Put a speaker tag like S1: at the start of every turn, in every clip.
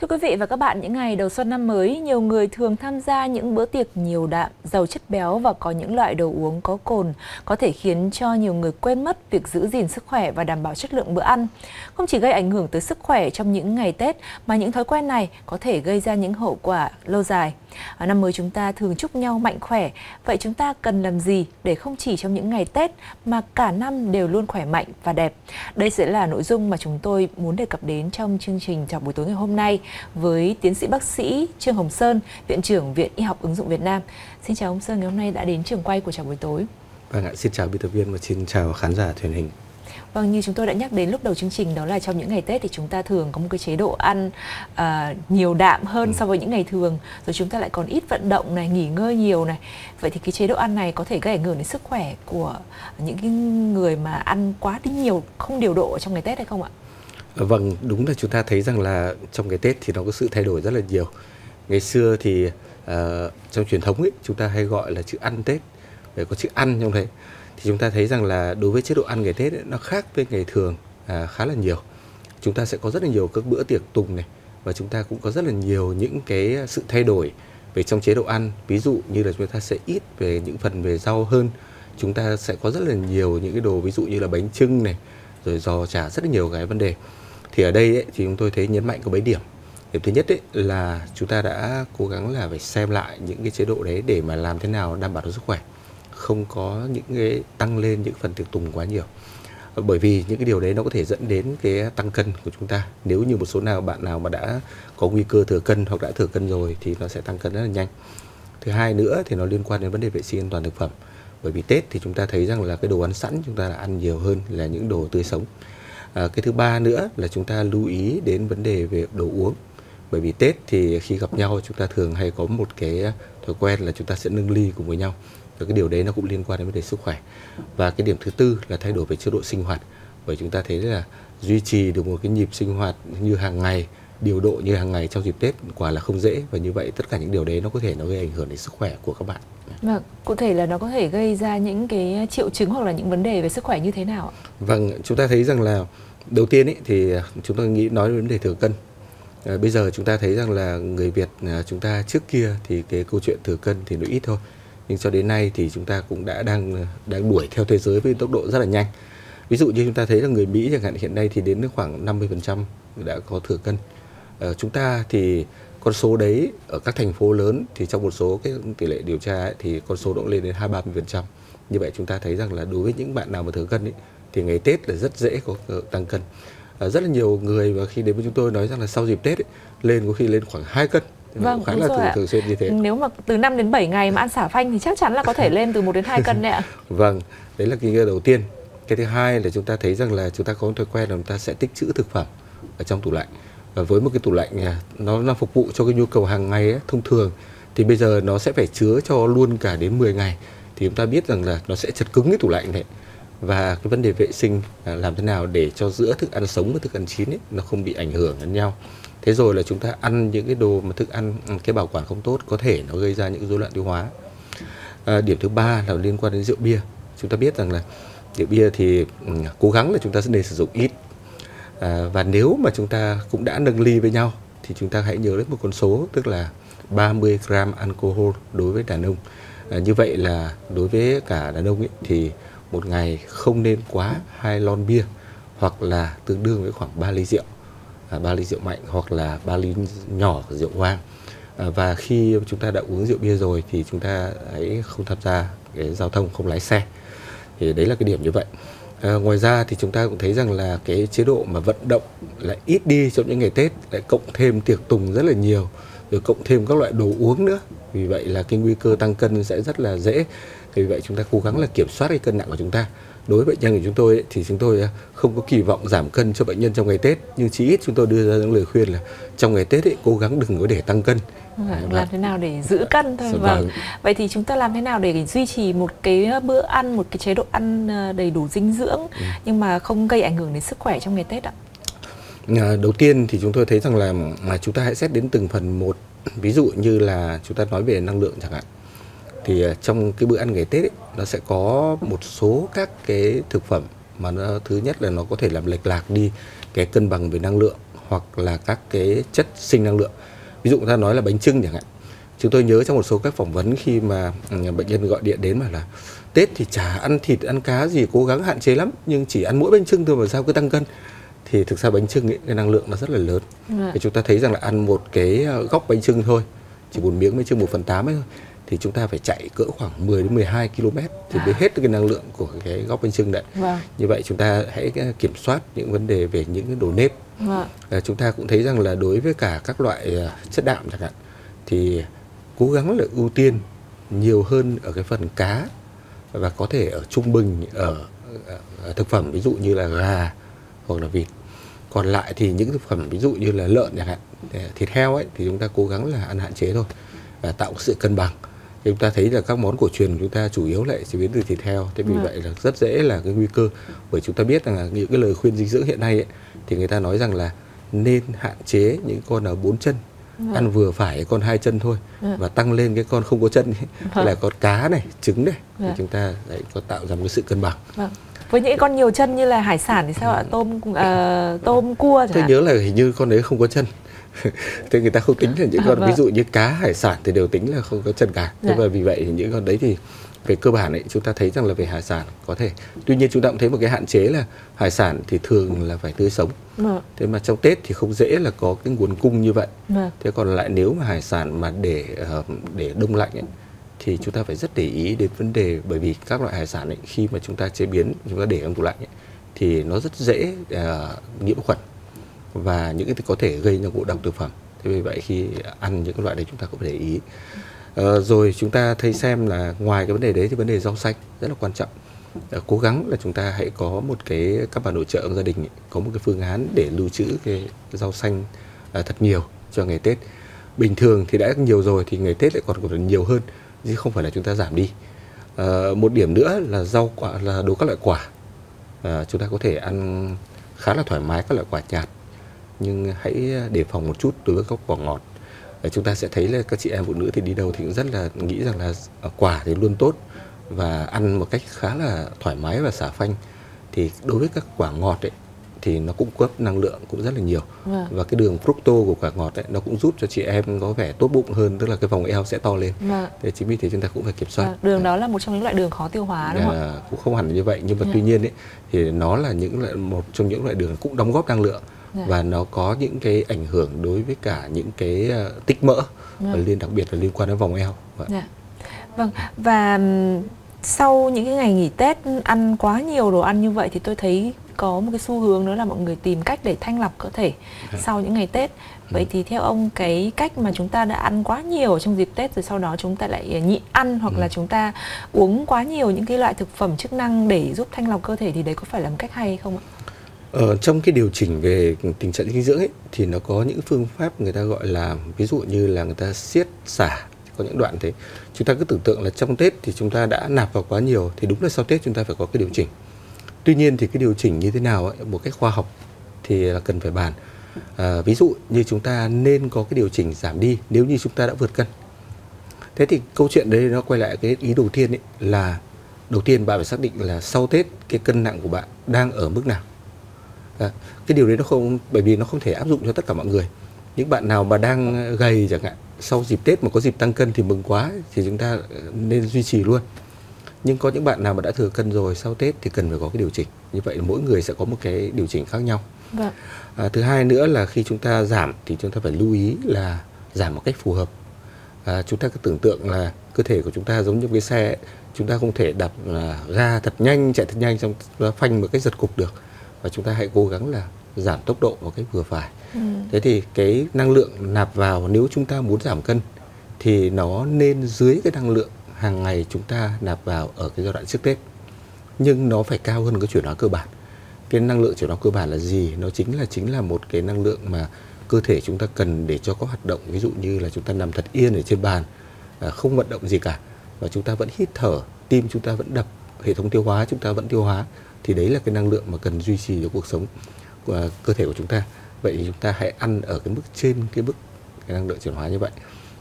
S1: Thưa quý vị và các bạn, những ngày đầu xuân năm mới, nhiều người thường tham gia những bữa tiệc nhiều đạm, giàu chất béo và có những loại đồ uống có cồn có thể khiến cho nhiều người quên mất việc giữ gìn sức khỏe và đảm bảo chất lượng bữa ăn. Không chỉ gây ảnh hưởng tới sức khỏe trong những ngày Tết mà những thói quen này có thể gây ra những hậu quả lâu dài. Ở năm mới chúng ta thường chúc nhau mạnh khỏe, vậy chúng ta cần làm gì để không chỉ trong những ngày Tết mà cả năm đều luôn khỏe mạnh và đẹp? Đây sẽ là nội dung mà chúng tôi muốn đề cập đến trong chương trình chào buổi tối ngày hôm nay với tiến sĩ bác sĩ Trương Hồng Sơn, Viện trưởng Viện Y học ứng dụng Việt Nam. Xin chào ông Sơn, ngày hôm nay đã đến trường quay của chào buổi tối.
S2: Vâng ạ, xin chào biên tập viên và xin chào khán giả truyền hình.
S1: Vâng, như chúng tôi đã nhắc đến lúc đầu chương trình đó là trong những ngày Tết thì chúng ta thường có một cái chế độ ăn uh, nhiều đạm hơn ừ. so với những ngày thường. Rồi chúng ta lại còn ít vận động này, nghỉ ngơi nhiều này. Vậy thì cái chế độ ăn này có thể gây ảnh hưởng đến sức khỏe của những cái người mà ăn quá đi nhiều, không điều độ trong ngày Tết hay không ạ?
S2: Vâng, đúng là chúng ta thấy rằng là trong cái Tết thì nó có sự thay đổi rất là nhiều. Ngày xưa thì uh, trong truyền thống ấy, chúng ta hay gọi là chữ ăn Tết, để có chữ ăn trong đấy. Thì chúng ta thấy rằng là đối với chế độ ăn ngày Tết ấy, nó khác với ngày thường à, khá là nhiều. Chúng ta sẽ có rất là nhiều các bữa tiệc tùng này và chúng ta cũng có rất là nhiều những cái sự thay đổi về trong chế độ ăn. Ví dụ như là chúng ta sẽ ít về những phần về rau hơn. Chúng ta sẽ có rất là nhiều những cái đồ ví dụ như là bánh trưng này, rồi giò chả rất là nhiều cái vấn đề thì ở đây ấy, thì chúng tôi thấy nhấn mạnh có mấy điểm điểm thứ nhất ấy, là chúng ta đã cố gắng là phải xem lại những cái chế độ đấy để mà làm thế nào đảm bảo được sức khỏe không có những cái tăng lên những phần tiệc tùng quá nhiều. Bởi vì những cái điều đấy nó có thể dẫn đến cái tăng cân của chúng ta. Nếu như một số nào bạn nào mà đã có nguy cơ thừa cân hoặc đã thừa cân rồi thì nó sẽ tăng cân rất là nhanh. Thứ hai nữa thì nó liên quan đến vấn đề vệ sinh an toàn thực phẩm. Bởi vì tết thì chúng ta thấy rằng là cái đồ ăn sẵn chúng ta là ăn nhiều hơn là những đồ tươi sống. À, cái thứ ba nữa là chúng ta lưu ý đến vấn đề về đồ uống. Bởi vì tết thì khi gặp nhau chúng ta thường hay có một cái thói quen là chúng ta sẽ nâng ly cùng với nhau và cái điều đấy nó cũng liên quan đến vấn đề sức khỏe và cái điểm thứ tư là thay đổi về chế độ sinh hoạt bởi chúng ta thấy là duy trì được một cái nhịp sinh hoạt như hàng ngày điều độ như hàng ngày trong dịp Tết quả là không dễ và như vậy tất cả những điều đấy nó có thể nó gây ảnh hưởng đến sức khỏe của các bạn.
S1: Vâng, cụ thể là nó có thể gây ra những cái triệu chứng hoặc là những vấn đề về sức khỏe như thế nào
S2: Vâng, chúng ta thấy rằng là đầu tiên ý, thì chúng tôi nghĩ nói đến vấn đề thừa cân. À, bây giờ chúng ta thấy rằng là người Việt à, chúng ta trước kia thì cái câu chuyện thừa cân thì nó ít thôi. Nhưng cho đến nay thì chúng ta cũng đã đang đang đuổi theo thế giới với tốc độ rất là nhanh. Ví dụ như chúng ta thấy là người Mỹ chẳng hạn hiện nay thì đến khoảng 50% đã có thừa cân. À, chúng ta thì con số đấy ở các thành phố lớn thì trong một số cái tỷ lệ điều tra ấy, thì con số đã lên đến hai ba mươi phần trăm như vậy chúng ta thấy rằng là đối với những bạn nào mà thừa cân ấy, thì ngày Tết là rất dễ có tăng cân à, rất là nhiều người mà khi đến với chúng tôi nói rằng là sau dịp Tết ấy, lên có khi lên khoảng 2 cân
S1: vâng, khá là thường, thường xuyên như thế. Nếu mà từ 5 đến 7 ngày mà ăn xả phanh thì chắc chắn là có thể lên từ 1 đến 2 cân đấy ạ.
S2: Vâng đấy là cái đầu tiên. Cái thứ hai là chúng ta thấy rằng là chúng ta có thói quen là chúng ta sẽ tích trữ thực phẩm ở trong tủ lạnh. Và với một cái tủ lạnh à, nó là phục vụ cho cái nhu cầu hàng ngày ấy, thông thường thì bây giờ nó sẽ phải chứa cho luôn cả đến 10 ngày. Thì chúng ta biết rằng là nó sẽ chật cứng cái tủ lạnh này và cái vấn đề vệ sinh à, làm thế nào để cho giữa thức ăn sống và thức ăn chín ấy, nó không bị ảnh hưởng lẫn nhau thế rồi là chúng ta ăn những cái đồ mà thức ăn ừ, cái bảo quản không tốt có thể nó gây ra những rối loạn tiêu hóa. À, điểm thứ ba là liên quan đến rượu bia. Chúng ta biết rằng là rượu bia thì ừ, cố gắng là chúng ta sẽ nên sử dụng ít. À, và nếu mà chúng ta cũng đã nâng ly với nhau thì chúng ta hãy nhớ đến một con số tức là 30 gram alcohol đối với đàn ông. À, như vậy là đối với cả đàn ông ấy, thì một ngày không nên quá hai lon bia hoặc là tương đương với khoảng 3 ly rượu. À, ba ly rượu mạnh hoặc là ba ly nhỏ rượu vang. À, và khi chúng ta đã uống rượu bia rồi thì chúng ta hãy không tham gia cái giao thông không lái xe. Thì đấy là cái điểm như vậy. À, ngoài ra thì chúng ta cũng thấy rằng là cái chế độ mà vận động lại ít đi trong những ngày tết lại cộng thêm tiệc tùng rất là nhiều rồi cộng thêm các loại đồ uống nữa. Vì vậy là cái nguy cơ tăng cân sẽ rất là dễ. Vì vậy chúng ta cố gắng là kiểm soát cái cân nặng của chúng ta đối với bệnh nhân của chúng tôi ấy, thì chúng tôi à, không có kỳ vọng giảm cân cho bệnh nhân trong ngày Tết nhưng chỉ ít chúng tôi đưa ra những lời khuyên là trong ngày Tết ấy, cố gắng đừng có để tăng cân.
S1: Vâng, làm thế nào để giữ cân thôi. Dạ vâng. vâng. Vậy thì chúng ta làm thế nào để duy trì một cái bữa ăn một cái chế độ ăn à, đầy đủ dinh dưỡng ừ. nhưng mà không gây ảnh hưởng đến sức khỏe trong ngày Tết ạ?
S2: À, đầu tiên thì chúng tôi thấy rằng là mà chúng ta hãy xét đến từng phần một. Ví dụ như là chúng ta nói về năng lượng chẳng hạn thì à, trong cái bữa ăn ngày Tết ấy, nó sẽ có một số các cái thực phẩm mà nó thứ nhất là nó có thể làm lệch lạc đi cái cân bằng về năng lượng hoặc là các cái chất sinh năng lượng. Ví dụ chúng ta nói là bánh trưng chẳng hạn. Chúng tôi nhớ trong một số các phỏng vấn khi mà ừ, bệnh nhân gọi điện đến mà là tết thì chả ăn thịt ăn cá gì cố gắng hạn chế lắm nhưng chỉ ăn mỗi bánh trưng thôi mà sao cứ tăng cân? Thì thực ra bánh trưng ấy, cái năng lượng nó rất là lớn. Thì chúng ta thấy rằng là ăn một cái ờ, góc bánh trưng thôi chỉ một miếng bánh trưng một phần tám ấy thôi thì chúng ta phải chạy cỡ khoảng 10 đến 12 km thì mới à. hết cái năng lượng của cái góc bánh trưng đấy. Vâng. Như vậy chúng ta hãy ờ, kiểm soát những vấn đề về những cái đồ nếp. Vâng. À, chúng ta cũng thấy rằng là đối với cả các loại chất đạm chẳng hạn thì cố gắng là ưu tiên nhiều hơn ở cái phần cá và có thể ở trung bình ở, ở thực phẩm ví dụ như là gà hoặc là vịt còn lại thì những thực phẩm ví dụ như là lợn chẳng hạn thịt heo ấy thì chúng ta cố gắng là ăn hạn chế thôi và tạo sự cân bằng chúng ta thấy là các món cổ truyền của chúng ta chủ yếu lại chế biến từ thịt heo thế vì ừ. vậy là rất dễ là cái nguy cơ bởi chúng ta biết rằng là những cái lời khuyên dinh dưỡng hiện nay ấy, thì người ta nói rằng là nên hạn chế những con ở bốn chân Vâng. ăn vừa phải con hai chân thôi vâng. và tăng lên cái con không có chân vâng. là con cá này trứng này vâng. thì chúng ta đấy có tạo ra một cái sự cân bằng
S1: vâng. với những con nhiều chân như là hải sản thì sao ạ tôm uh, tôm cua
S2: tôi nhớ là hình như con đấy không có chân thế người ta không tính là những con vâng. ví dụ như cá hải sản thì đều tính là không có chân cả thế dạ. và vì vậy thì những con đấy thì về cơ bản ấy chúng ta thấy rằng là về hải sản có thể tuy nhiên chúng ta cũng thấy một cái hạn chế là hải sản thì thường là phải tươi sống ừ. thế mà trong tết thì không dễ là có cái nguồn cung như vậy ừ. thế còn lại nếu mà hải sản mà để ờ, để đông lạnh ấy, thì chúng ta phải rất để ý đến vấn đề bởi vì các loại hải sản ấy, khi mà chúng ta chế biến chúng ta để trong tủ lạnh ấy, thì nó rất dễ uh, nhiễm khuẩn và những cái có thể gây ra ngộ độc thực phẩm. Thế vì vậy khi ăn những cái loại đấy chúng ta cũng phải để ý. Ờ, rồi chúng ta thấy xem là ngoài cái vấn đề đấy thì vấn đề rau xanh rất là quan trọng. Ờ, cố gắng là chúng ta hãy có một cái các bạn nội trợ gia đình có một cái phương án để lưu trữ cái, cái rau xanh à, thật nhiều cho ngày Tết. Bình thường thì đã nhiều rồi thì ngày Tết lại còn còn nhiều hơn chứ không phải là chúng ta giảm đi. À, một điểm nữa là rau quả là đồ các loại quả. À, chúng ta có thể ăn khá là thoải mái các loại quả nhạt nhưng hãy đề phòng một chút đối với các quả ngọt chúng ta sẽ thấy là các chị em phụ nữ thì đi đâu thì cũng rất là nghĩ rằng là quả thì luôn tốt và ăn một cách khá là thoải mái và xả phanh thì đối với các quả ngọt ấy thì nó cũng cấp năng lượng cũng rất là nhiều vâng. và cái đường fructo của quả ngọt ấy nó cũng giúp cho chị em có vẻ tốt bụng hơn tức là cái vòng eo sẽ to lên vâng. thế chính vì thế chúng ta cũng phải kiểm soát vâng.
S1: đường đó là một trong những loại đường khó tiêu hóa đúng không
S2: à, cũng không hẳn như vậy nhưng mà. Dạ. tuy nhiên ấy thì nó là những loại một trong những loại đường cũng đóng góp năng lượng dạ. Và nó có những cái ảnh hưởng đối với cả những cái uh, tích mỡ dạ. và liên đặc biệt là liên quan đến vòng eo.
S1: Vâng. Dạ. Vâng và sau những cái ngày nghỉ Tết ăn quá nhiều đồ ăn như vậy thì tôi thấy có một cái xu hướng nữa là mọi người tìm cách để thanh lọc cơ thể à. sau những ngày Tết. Vậy thì theo ông cái cách mà chúng ta đã ăn quá nhiều trong dịp Tết rồi sau đó chúng ta lại nhịn ăn hoặc là chúng ta uống quá nhiều những cái loại thực phẩm chức năng để giúp thanh lọc cơ thể thì đấy có phải là một cách hay không ạ?
S2: Ờ, trong cái điều chỉnh về tình trạng dinh dưỡng ấy thì nó có những phương pháp người ta gọi là ví dụ như là người ta siết xả có những đoạn thế. Chúng ta cứ tưởng tượng là trong Tết thì chúng ta đã nạp vào quá nhiều thì đúng là sau Tết chúng ta phải có cái điều chỉnh. Tuy nhiên thì cái điều chỉnh như thế nào ấy, một cách khoa học thì là cần phải bàn. À, ví dụ như chúng ta nên có cái điều chỉnh giảm đi nếu như chúng ta đã vượt cân. Thế thì câu chuyện đấy nó quay lại cái ý đầu tiên ấy là đầu tiên bạn phải xác định là sau Tết cái cân nặng của bạn đang ở mức nào à, cái điều đấy nó không bởi vì nó không thể áp dụng cho tất cả mọi người. Những bạn nào mà đang gầy chẳng hạn sau dịp Tết mà có dịp tăng cân thì mừng quá thì chúng ta nên duy trì luôn. Nhưng có những bạn nào mà đã thừa cân rồi sau Tết thì cần phải có cái điều chỉnh. Như vậy là mỗi người sẽ có một cái điều chỉnh khác nhau. Vâng. à, thứ hai nữa là khi chúng ta giảm thì chúng ta phải lưu ý là giảm một cách phù hợp. À, chúng ta cứ tưởng tượng là cơ thể của chúng ta giống như cái xe chúng ta không thể đạp là ga thật nhanh chạy thật nhanh trong phanh một cách giật cục được và chúng ta hãy cố gắng là giảm tốc độ một cách vừa phải. Ừ. thế thì cái năng lượng nạp vào nếu chúng ta muốn giảm cân thì nó nên dưới cái năng lượng hàng ngày chúng ta nạp vào ở cái giai đoạn trước tết. Nhưng nó phải cao hơn cái chuyển hóa cơ bản. Cái năng lượng chuyển hóa cơ bản là gì? Nó chính là chính là một cái năng lượng mà cơ thể chúng ta cần để cho có hoạt động. Ví dụ như là chúng ta nằm thật yên ở trên bàn à, không vận động gì cả và chúng ta vẫn hít thở tim chúng ta vẫn đập hệ thống tiêu hóa chúng ta vẫn tiêu hóa thì đấy là cái năng lượng mà cần duy trì cho cuộc sống của cơ thể của chúng ta. Vậy thì chúng ta hãy ăn ở cái mức trên cái mức cái năng lượng chuyển hóa như vậy.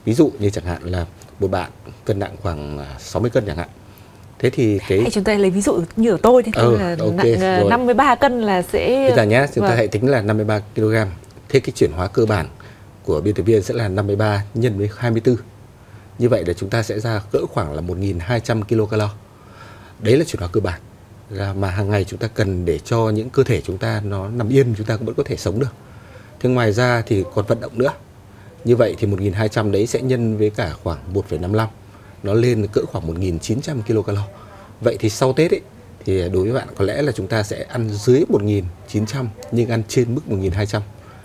S2: Ví dụ như chẳng hạn là một bạn cân nặng khoảng 60 à, cân chẳng hạn.
S1: Thế thì cái hãy chúng ta lấy ví dụ như ở tôi thì ừ, là okay, nặng rồi. 53 cân là sẽ
S2: bây giờ nhé chúng vâng. ta hãy tính là 53 kg. Thế cái chuyển hóa cơ bản của biên tập viên sẽ là 53 nhân với 24 như vậy là chúng ta sẽ ra cỡ khoảng là 1.200 kcal đấy là chuyển hóa cơ bản là mà hàng ngày chúng ta cần để cho những cơ thể chúng ta nó nằm yên chúng ta cũng vẫn có thể sống được thế ngoài ra thì còn vận động nữa như vậy thì 1.200 đấy sẽ nhân với cả khoảng 1,55 nó lên cỡ khoảng 1.900 kcal vậy thì sau Tết ấy thì đối với bạn có lẽ là chúng ta sẽ ăn dưới 1.900 nhưng ăn trên mức 1.200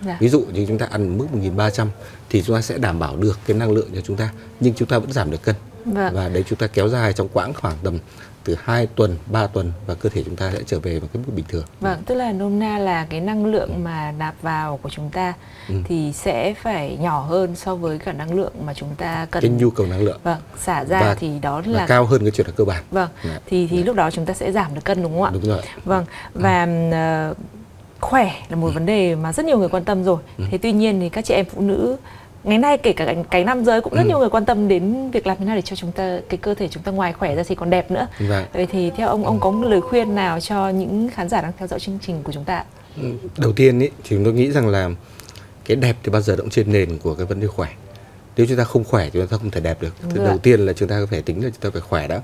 S2: Dạ. Ví dụ như chúng ta ăn mức 1.300 thì chúng ta sẽ đảm bảo được cái năng lượng cho chúng ta nhưng chúng ta vẫn giảm được cân. Vâng. Và đấy chúng ta kéo dài trong quãng khoảng tầm từ 2 tuần, 3 tuần và cơ thể chúng ta sẽ trở về một cái mức bình thường.
S1: Vâng, tức là nôm na là cái năng lượng mà nạp vào của chúng ta ừ. thì sẽ phải nhỏ hơn so với cả năng lượng mà chúng ta cần.
S2: Cái nhu cầu năng lượng.
S1: Vâng, xả ra và, thì đó là
S2: cao hơn cái chuyện là cơ bản.
S1: Vâng. Dạ. Thì thì dạ. lúc đó chúng ta sẽ giảm được cân đúng không ạ?
S2: Đúng rồi.
S1: Vâng. Và ừ. uh, khỏe là một ừ. vấn đề mà rất nhiều người quan tâm rồi. Ừ. Thế tuy nhiên thì các chị em phụ nữ ngày nay kể cả cái, cái nam giới cũng rất ừ. nhiều người quan tâm đến việc làm thế nào để cho chúng ta cái cơ thể chúng ta ngoài khỏe ra thì còn đẹp nữa. Vâng. Vậy thì theo ông ông có một lời khuyên nào cho những khán giả đang theo dõi chương trình của chúng ta?
S2: Ừ, đầu tiên ý, thì tôi nghĩ rằng là cái đẹp thì bao giờ cũng trên nền của cái vấn đề khỏe. Nếu chúng ta không khỏe thì chúng ta không thể đẹp được. Thì đầu tiên là chúng ta phải tính là chúng ta phải khỏe đó.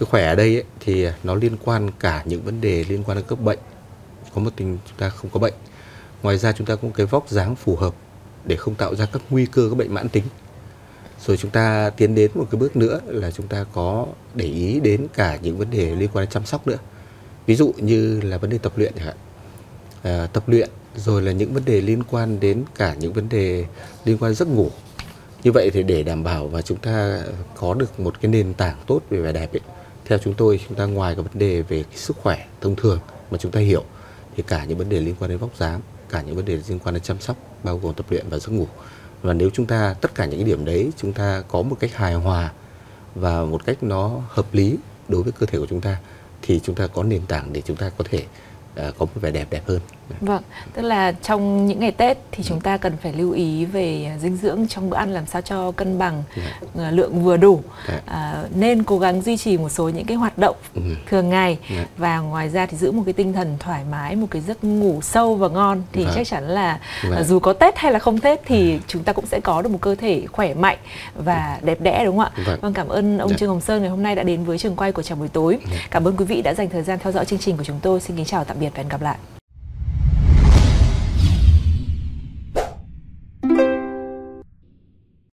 S2: Cái khỏe ở đây ấy, thì nó liên quan cả những vấn đề liên quan đến các bệnh. Có một tình chúng ta không có bệnh. Ngoài ra chúng ta cũng cái vóc dáng phù hợp để không tạo ra các nguy cơ các bệnh mãn tính. Rồi chúng ta tiến đến một cái bước nữa là chúng ta có để ý đến cả những vấn đề liên quan đến chăm sóc nữa. Ví dụ như là vấn đề tập luyện chẳng hạn. À, tập luyện rồi là những vấn đề liên quan đến cả những vấn đề liên quan giấc ngủ. Như vậy thì để đảm bảo và chúng ta có được một cái nền tảng tốt về vẻ đẹp ấy, theo chúng tôi chúng ta ngoài cái vấn đề về cái sức khỏe thông thường mà chúng ta hiểu thì cả những vấn đề liên quan đến vóc dáng cả những vấn đề liên quan đến chăm sóc bao gồm tập luyện và giấc ngủ và nếu chúng ta tất cả những cái điểm đấy chúng ta có một cách hài hòa và một cách nó hợp lý đối với cơ thể của chúng ta thì chúng ta có nền tảng để chúng ta có thể uh, có một vẻ đẹp đẹp hơn.
S1: Vâng, tức là trong những ngày Tết thì chúng ta cần phải lưu ý về dinh dưỡng trong bữa ăn làm sao cho cân bằng yeah. Dạ. lượng vừa đủ. Yeah. Dạ. À, nên cố gắng duy trì một số những cái hoạt động ừ. thường ngày yeah. Dạ. và ngoài ra thì giữ một cái tinh thần thoải mái, một cái giấc ngủ sâu và ngon thì vâng. chắc chắn là vâng. dù có Tết hay là không Tết thì chúng ta cũng sẽ có được một cơ thể khỏe mạnh và đẹp đẽ đúng không ạ? Vâng, vâng cảm ơn ông yeah. Trương Hồng Sơn ngày hôm nay đã đến với trường quay của chào buổi tối. Yeah. Cảm ơn quý vị đã dành thời gian theo dõi chương trình của chúng tôi. Xin kính chào tạm biệt và hẹn gặp lại.